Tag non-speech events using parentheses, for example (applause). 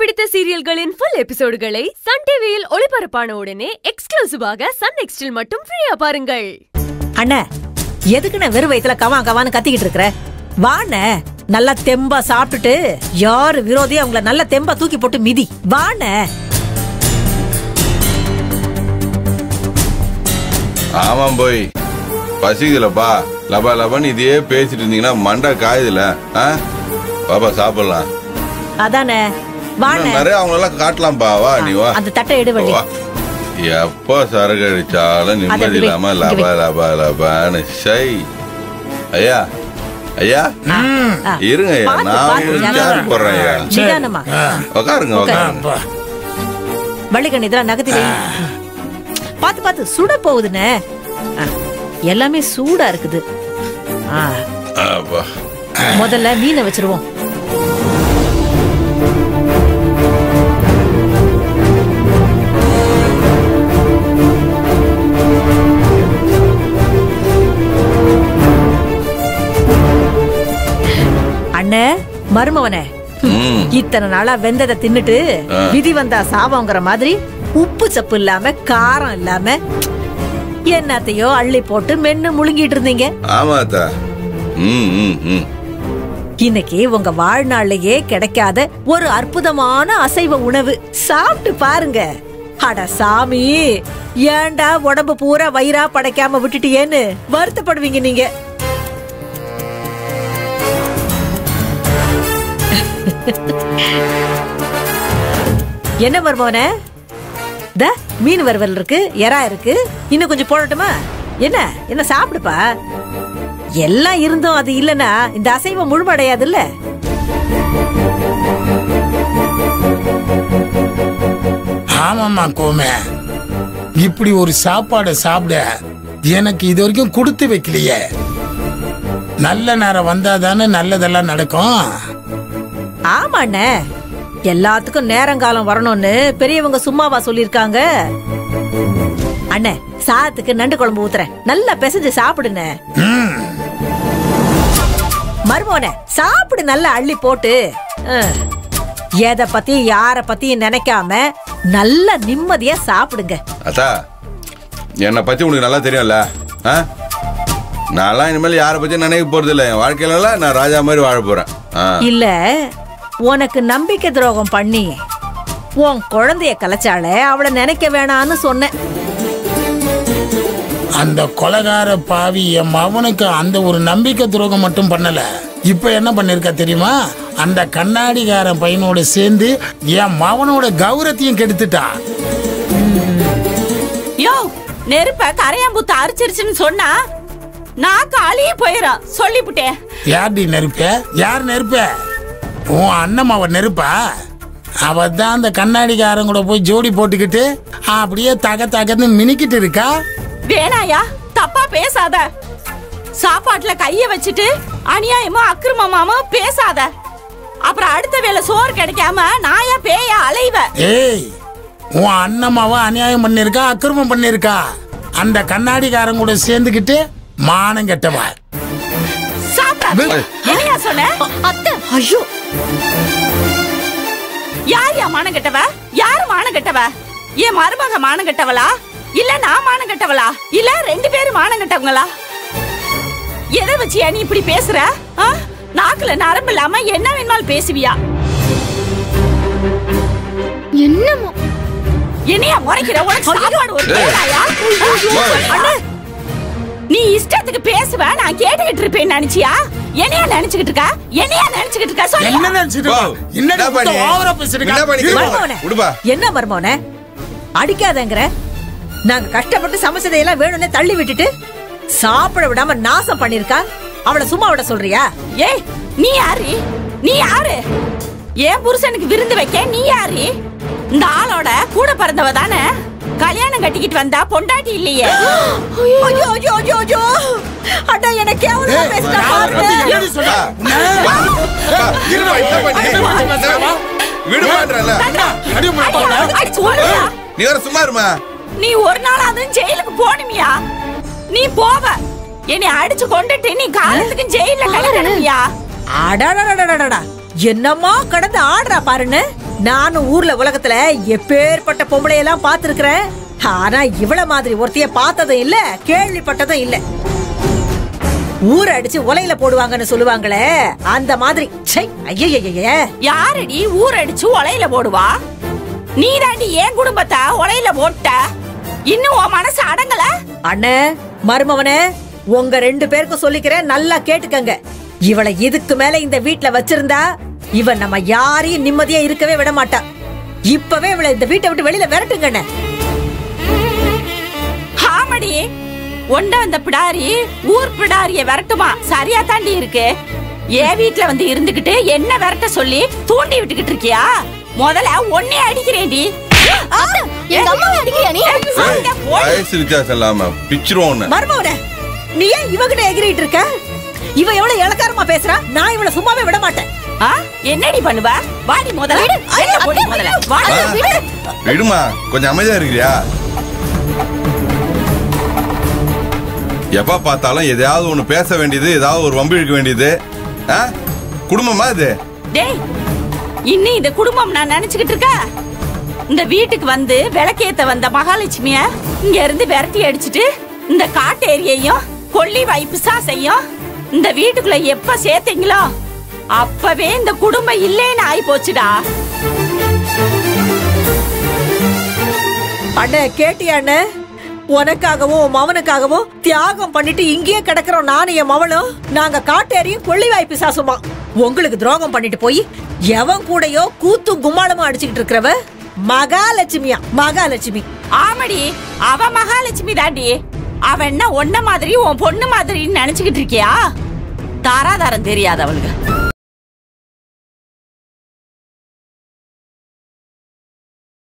பிடித்த சீரியல்களின் full எபிசோடுகளை Sun டிவியில் ஒளிபரப்பான உடனே எக்ஸ்க்ளூசிவாக சன் நெக்ஸ்டில் மட்டும் ஃப்ரீயா பாருங்கள். அண்ணே எதுக்குண்ணே வெறும் வயித்துல கவான் கவான்னு கத்திக்கிட்டு இருக்கிற? வாண்ணே நல்லா தெம்பா சாப்பிட்டுட்டு யாரு விரோதியும் அவங்கள நல்ல தெம்பா தூக்கி போட்டு மிதி? வாண்ணே. ஆமாம் போய். பசிக்கலப்பா. லபா லபான்னு இதையே பேசிட்டு இருந்தீங்கன்னா மண்டை காயுதுல. பாப்பா சாப்பிடலாம். அதானே நிறைய அவங்க எல்லாம் காட்டலாம்ப்பா வா நீ வா. அந்த தட்டை எடு வள்ளி. வா. எப்போ சரக்கு அடிச்சாலும் நிம்மதி இல்லாம லபா. லபா லபான்னு ஷை. ஐயா ஐயா. இருங்க நான் ஒரு ஜாக்கிரதை. சேர் போடுறேன் ஐயா. நிதானமா. உட்காருங்க உட்காருங்க வள்ளிகண் இதெல்லாம் பாத்து பாத்து சுட போகுதுண்ணே. ஆ, எல்லாமே சூடா இருக்குது. முதல்ல மீனை வச்சிருவோம். மருமவனே. இத்தனை நாளா வெந்ததை தின்னுட்டு. விதி வந்தா சாபங்கிற மாதிரி உப்பு சப்பு இல்லாம காரம் இல்லாம என்னத்தையோ அள்ளி போட்டு மென்னு முழுங்கிட்டு இருந்தீங்க. ஆமா அத்தா. ம் ம் ம். இன்னைக்கு உங்க வாழ்நாள்லயே கிடைக்காத ஒரு அற்புதமான அசைவ உணவு. சாப்பிட்டு பாருங்க. அட சாமி ஏன்டா உடம்பு பூரா வயிறா படைக்காம விட்டுட்டியேன்னு வருத்தப்படுவீங்க நீங்க. (laughs) என்ன வருவோனே த மீன் வறுவல் இருக்கு எறா இருக்கு இன்னும் கொஞ்சம் போடட்டுமா? என்ன என்ன சாப்பிடுப்பா? எல்லாம் இருந்தும் அது இல்லனா இந்த அசைவம் முழுமடையாதுல்ல? ஆமாம்மா கோமே. இப்படி ஒரு சாப்பாடை சாப்பிட எனக்கு இது வரைக்கும் கொடுத்து வைக்கலையே. நல்ல நேரம் வந்தா தானே நல்லதெல்லாம் நடக்கும். ஆமாண்ணே. எல்லாத்துக்கும் நேரங்காலம் வரணும்னு பெரியவங்க சும்மாவா சொல்லிருக்காங்க அண்ணே சாதத்துக்கு நண்டு குழம்பு ஊத்துறேன். நல்லா பிசைஞ்சு சாப்பிடுண்ணே. மருமோனே சாப்பிடு நல்லா அள்ளி போட்டு. எதை பத்தி யார பத்தியும் நினைக்காம நல்லா நிம்மதியா சாப்பிடுங்க. அத்தா என்னை பத்தி உனக்கு நல்லா தெரியும்ல? நான்லாம் இனிமேல் யாரை பத்தி நினைக்க போறது இல்லை என் வாழ்க்கையில நான் ராஜா மாதிரி வாழ போறேன். இல்ல உனக்கு நம்பிக்கை துரோகம் பண்ணி உன் குழந்தைய கலைச்சாலே அவளை நினைக்க வேணான்னு சொன்னேன். அந்த கொலகார பாவி என் மவனுக்கு அந்த ஒரு நம்பிக்கை துரோகம் மட்டும் பண்ணல. இப்ப என்ன பண்ணிருக்கா தெரியுமா? அந்த கண்ணாடிகாரன் பையனோட சேர்ந்து என் மவனோட கௌரவத்தையும் கெடுத்துட்டா. யோ நெருப்ப கரையாம்பூத்து அரிச்சிருச்சுன்னு சொன்னா நாக்கு அழிய போயிடும் சொல்லிவிட்டேன் யார்டி நெருப்ப? யார் நெருப்ப? உன் அண்ணன் அவ நெருப்பா? அவ தான் அந்த கண்ணாடிக்காரன் கூட போய் ஜோடி போட்டுக்கிட்டு அப்படியே தக தகன்னு மினிக்கிட்டு இருக்கா? வேணாயா தப்பா பேசாத. சாப்பாட்டுல கைய வச்சுட்டு அநியாயமா அக்கிரமமாமோ பேசாத. அப்புறம் அடுத்த வேளை சோறு கிடைக்காம நாயா பேயா அலைவ. ஏய் உன் அண்ணமாவ அநியாயம் பண்ணிருக்கா அக்கிரமம் பண்ணிருக்கா அந்த கண்ணாடிக்காரன் கூட சேர்ந்துக்கிட்டு மானம் கெட்டவா? சாப்பிடாத என்னையா சொன்ன? அத்தை. ஐயோ. யார் யா மானம் கெட்டவ? யாரு மானம் கெட்டவ? என் மருமக மானம் கெட்டவளா? இல்ல நான் மானம் கெட்டவளா? இல்ல ரெண்டு பேரும் மானம் கெட்டவங்களா? எதை வச்சியா நீ இப்படி பேசுற? ஆ? நாக்குல நரம்பு இல்லாம என்ன வேணுமாலும் பேசுவியா? என்னமோ? என்னையா முறைக்கிற? உனக்கு சாப்பாடு ஒரு பேராயா நீ இஷ்டத்துக்கு பேசுவ நான் கேட்டுக்கிட்டு இருப்பேன் நினைச்சியா? என்னையா நினைச்சுக்கிட்டு இருக்க? என்னையா நினைச்சுக்கிட்டு இருக்க? சொல்லு என்ன நினைச்சிட்டு போ. இருக்கா? என்னடி என்ன பண்ணி? ஓவரா மருமவனே. அடிக்காதங்கிற. நாங்க கஷ்டப்பட்டு சமைச்சதையெல்லாம் வேணும்னே தள்ளி விட்டுட்டு சாப்பிட விடாம நாசம் பண்ணிருக்கா அவளை சும்மா விட சொல்றியா? ஏய் நீ யாரு? நீ யாரு? ஏன் புருஷனுக்கு விருந்து வைக்க நீ யாரு? இந்த ஆளோட கூட பிறந்தவ தானே? கல்யாணம் கட்டிக்கிட்டு வந்தா பொண்டாட்டி இல்லையே. ஐயோ. நீ வேற சும்மா இருமா நீ ஒரு நாள் அதுவும் ஜெயிலுக்கு போகணுமியா நீ போவ என்னை அடிச்சு கொண்டுட்டு நீ காலத்துக்கு ஜெயில கிடக்கணுமியா அடடடடடடடா என்னம்மா கடந்து ஆடுறா பாருன்னு நானும் ஊர்ல உலகத்துல எப்பேற்பட்ட பொம்பளையெல்லாம் பார்த்திருக்கிறேன் ஆனா இவள மாதிரி ஒருத்தைய பார்த்ததும் இல்ல கேள்விப்பட்டதும் இல்ல ஊற அடிச்சு உலையில போடுவாங்கன்னு சொல்லுவாங்களே அந்த மாதிரி. ச்சை ஐயய்யய்ய யாரடி ஊரடிச்சு உலையில போடுவா? நீ தாண்டி என் குடும்பத்தை உலையில போட்ட? இன்னும் உன் மனசு அடங்கல? அண்ணே மருமவனே உங்க ரெண்டு பேருக்கும் சொல்லிக்கிறேன் நல்லா கேட்டுக்கங்க. இவளை இதுக்கு மேல இந்த வீட்ல வச்சிருந்தா இவன் நம்ம யாரையும் நிம்மதியா இருக்கவே விட மாட்டா. இப்பவே இவளை இந்த வீட்டை விட்டு வெளியில விரட்டுங்கண்ணே. ஆமடி ஒண்ட வந்த பிடாரி ஊர் பிடாரிய விரட்டுமா? சரியா தாண்டி இருக்கு. என் வீட்ல வந்து இருந்துகிட்டு என்ன விரட்ட சொல்லி தூண்டி விட்டுக்கிட்டு இருக்கியா? முதல்ல ஒன்னே அடிக்கிறேன்டி. வயசு வித்தியாசம் இல்லாம பிச்சிருவோம். மருமவனே நீ ஏன் இவகிட்ட எகிரிட்டு இருக்க? இவ எவ்வளவு இளக்காரமா பேசுறா? நான் இவளை சும்மாவே விட மாட்டேன். ஆ? என்னடி பண்ணுவ? வாடி முதல்ல. வெளில போடி முதல்ல? வாடி ஆ? விடுமா கொஞ்சம் அமைதியா இருக்கிறியா? எப்ப பார்த்தாலும் எதையாவது ஒண்ணு பேச வேண்டியது ஏதாவது ஒரு வம்பு இழுக்க வேண்டியது. ஆ? குடும்பமா இது? டேய் இன்னும் இந்த குடும்பம் நான் நினைச்சுக்கிட்டு இருக்க இந்த வீட்டுக்கு வந்து விளக்கேத்த வந்த மகாலட்சுமிய இங்க இருந்து விரட்டி அடிச்சிட்டு இந்த காட்டேரியையும் கொல்லி வாய்ப்பு சாசையும் இந்த வீட்டுக்குள்ள எப்ப சேர்த்தீங்களோ அப்பவே இந்த குடும்பம் இல்லேன்னு ஆயி போச்சுடா அண்ணே கேட்டியா உனக்காகவும் மவனுக்காகவும் தியாகம் பண்ணிட்டு இங்கேயே கிடக்குறோம். நானும் என் மவனும் நாங்க காட்டேரியும் கொள்ளி வாய்ப்பு சாசுமா உங்களுக்கு துரோகம் பண்ணிட்டு போய் எவன் கூடயோ கூத்தும் கும்மாளமும் அடிச்சுக்கிட்டு இருக்கிறவ? மகாலட்சுமியா? மகாலட்சுமி. ஆமடி அவ மகாலட்சுமி தாண்டி. அவ என்ன ஒன்ன மாதிரி உன் பொண்ணு மாதிரின்னு நினைச்சுக்கிட்டு இருக்கியா? தாராதாரம் தெரியாது அவளுக்கு